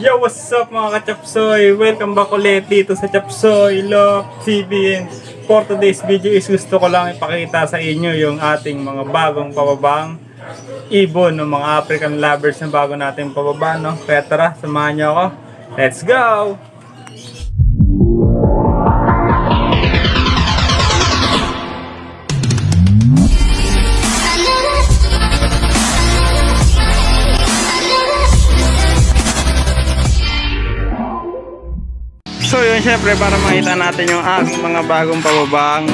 Yo, what's up mga kachapsoy? Welcome back ulit dito sa Chapsoy Love TV for today's video is gusto ko lang ipakita sa inyo yung ating mga bagong pababang ibon ng mga African lovers na bago nating pababa no? Kaya tara, samahan nyo ako. Let's go! So yun, syempre para makita natin yung aking mga bagong pababang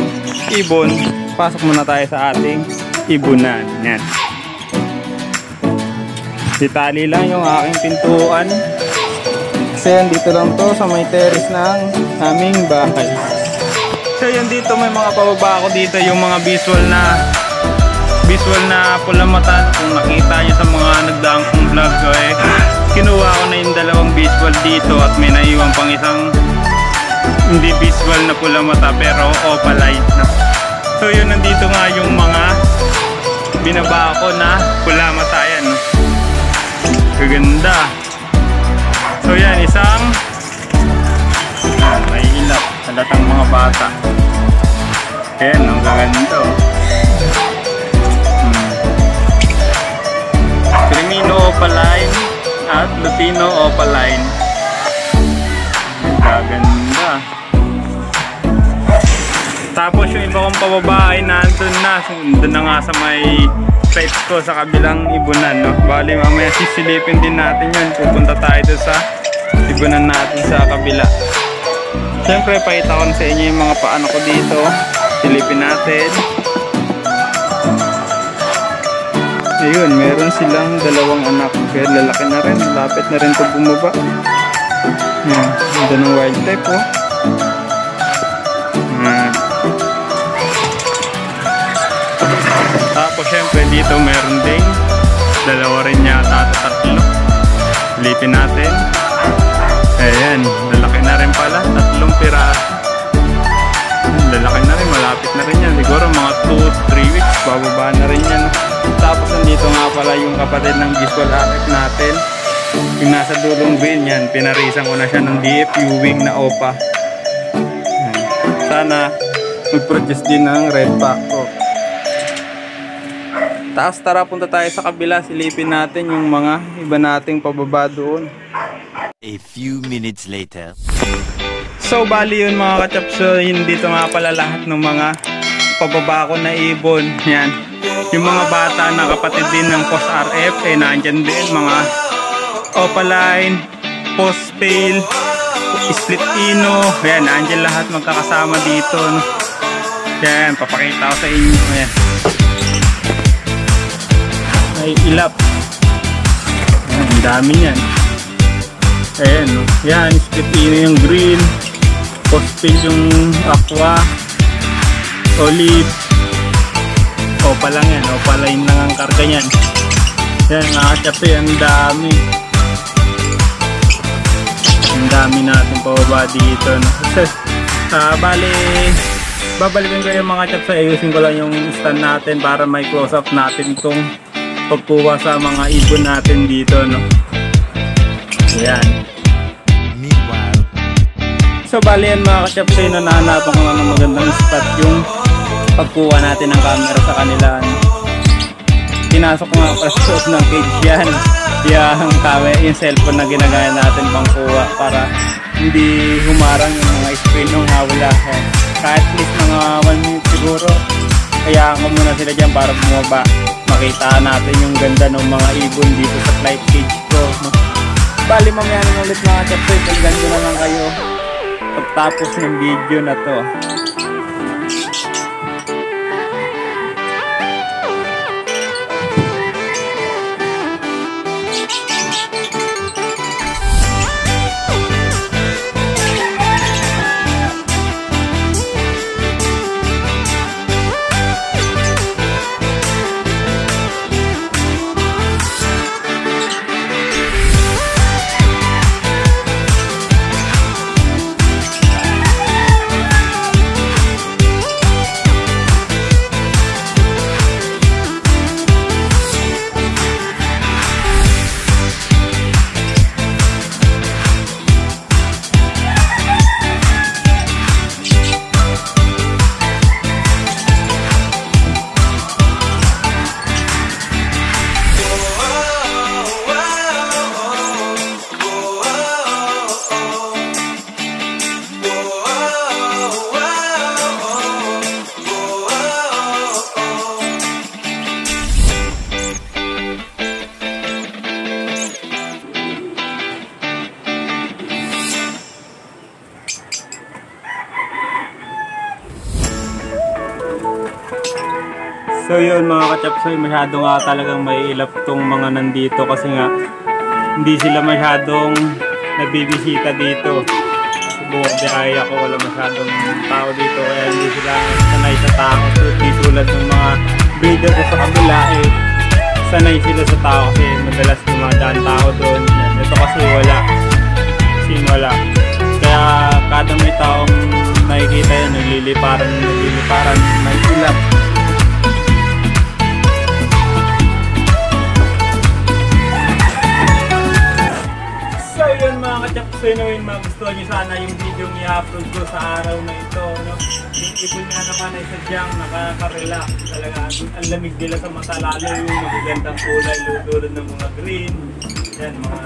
ibon, pasok muna tayo sa ating ibunan. Yan. Ditali lang yung aking pintuan. Kasi yan, dito lang to sa may terrace ng aming bahay. So yun dito may mga pababa ako dito yung mga visual na visual na pula kung nakita nyo sa mga nagdaang kong vlog ko eh kinuha ko na yung dalawang visual dito at may naiwan pang isang hindi visual na pula mata pero opalite na so yun nandito nga yung mga binaba ko na pula mata yan no? gaganda so yan isang ah, may ilap halatang mga bata yan ang gaganda oh. hmm. Crimino opaline at Lutino opaline tapos yung iba kong pababae nandun na. Doon na nga sa may sites ko sa kabilang ibunan no? bali mamaya sisilipin din natin yun. Pupunta tayo doon sa ibunan natin sa kabila. Syempre pakita ko sa inyo yung mga paano ko dito. Silipin natin. Ayun meron silang dalawang anak. Kaya lalaki na rin. Lapit na rin ito bumaba. Yan ganda ng wild type oh tapos syempre dito meron ding dalawa rin yata at tatlo. Lipin natin. Ayan lalaki na rin pala. Tatlong piraso. Lalaki na rin malapit na rin yan. Siguro mga 2-3 weeks bababa na rin yan. Tapos nandito nga pala yung kapatid ng visual artist natin. Yung nasa dulong green yan pinarisan ko na siya ng DFU wing na opa. Sana mag-produce din ng red pack ko tapos tara punta tayo sa kabila. Silipin natin yung mga iba nating pababa doon. A few minutes later. So bali yun mga kachaps so, hindi ito nga pala lahat ng mga pababa ko na ibon. Yan. Yung mga bata na kapatid din ng post RF eh nandyan din mga opaline post pale split ino. Yan nandyan lahat magkakasama dito. No? yan papakita ko sa inyo. Yan may ilap yan, ang dami yan ayan yan split ino yung green. Post yung aqua. Olive opa lang yan opa line lang ang karga nyan yan mga kachape ang dami. Ang dami natin pababa dito uh, bali babalikan ko yung mga chaps ayusin ko lang yung stand natin para may close up natin itong pagkuha sa mga ibon natin dito no yan So bali yan mga ka-chapsay na nahanapan ko ng magandang spot yung pagkuha natin ng camera sa kanila. Pinasok ko nga pa sa loob ng cage yan. Yung, camera, yung cellphone na ginagaya natin pang kuha para hindi humarang yung mga screen nung hawla. Kahit at least mga 1 minute siguro. Kaya ko muna sila dyan para bumaba. Makita natin yung ganda ng mga ibon dito sa flight cage ko. Bali mamaya ulit mga chapter. Paggan ko na lang kayo pagtapos ng video na to. So yun mga kachapsoy, masyado nga talagang may ilap tong mga nandito kasi nga hindi sila masyadong nabibisita dito. Buong biyaya ko, wala masyadong tao dito kaya hindi sila sanay sa tao. So di tulad ng mga breeder ko sa kabila eh, sanay sila sa tao kasi madalas dumadaan tao doon. Ito kasi wala. Kasi wala. Kaya kada may taong nakikita yun, nagliliparan, nagliliparan, may ilap. Mga kachapsoy naman magustuhan nyo sana yung video yung i-upload ko sa araw na ito. No? Yung ipon nga naman ay sadyang nakaka-relax. Talaga ang lamig nila sa mata lalo yung magagandang kulay tulad ng mga green. Yan mga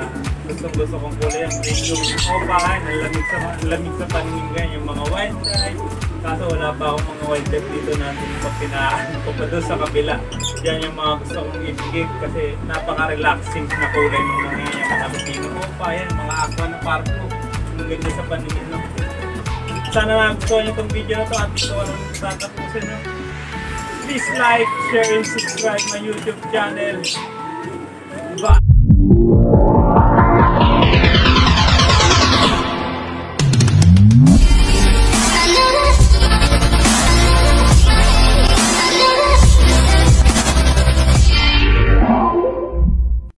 gustong gusto kong kulay ang green yung opahan. Ang lamig sa, ang lamig sa paningin ganyan yung mga white type. Kaso wala pa akong mga type dito natin pag pinaan ko pa doon sa kabila. Yan yung mga gusto kong ibigay kasi napaka-relaxing na kulay ng mga yan. Mga pino opa, yan, mga aqua na parko. Ang ganda sa paningin. No? Sana nagustuhan niyo itong video na to at ito walang tatapusin. No? Please like, share, and subscribe my YouTube channel. Bye!